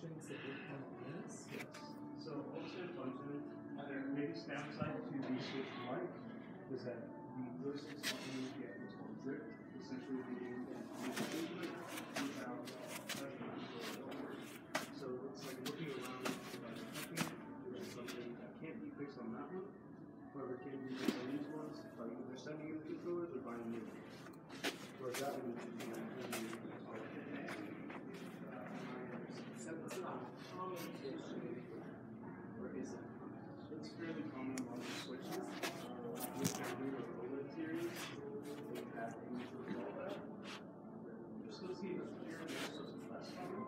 functions that it kind of is? So ultimate function, there maybe downside to the Switch Lite is that the don't really get what's called drift, essentially being without pressure. So it's like looking around without which is something that can't be fixed on that one. However, can be fixed on these ones by either sending in the controllers or buying new ones. Whereas that one should be really So it's not a common issue, or is it? It's fairly common among the switches. With their newer OLED series, they have things to resolve that. You're still seeing a clear mix of less common.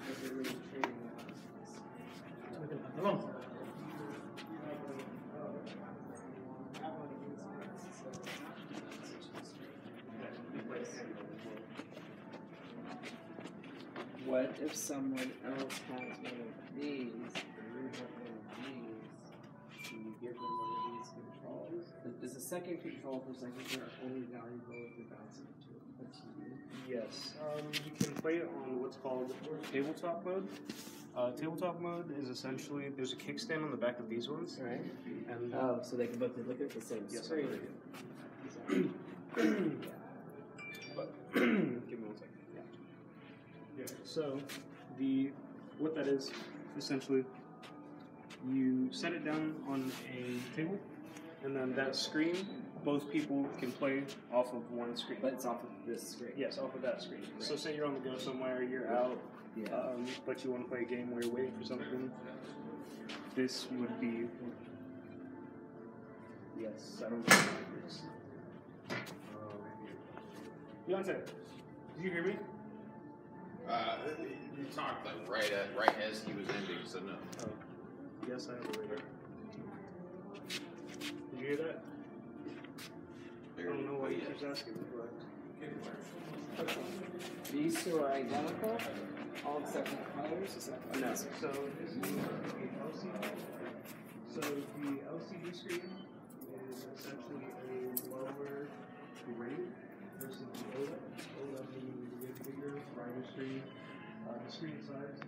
But they're really training that. Come on. What if someone else has one of these, and you have one of these, can you give them one of these controls? Is- the second control for second player only valuable if you're bouncing it to a TV? Yes, um, you can play it on what's called tabletop mode. Uh, tabletop mode is essentially there's a kickstand on the back of these ones, Right? and Oh, so they can both looking at the same Yes, screen. agree. Yeah. So the what that is essentially you set it down on a table, and then that screen both people can play off of one screen. But it's off of this screen. Yes, off of that screen. So say you're on the go somewhere, you're out, Yeah. um, but you want to play a game where you're waiting for something. This would be. Yes, I don't Beyonce, did you hear me? Uh, you talked like right at right as he was ending, so no. Oh, yes, I have a radar. Did you hear that? I don't know why he keeps asking me, but. These two are identical, all except for the colors. Is that No. So this is a LCD. So the LCD screen is essentially a lower grade versus the OLED. Screen. Uh, the screen size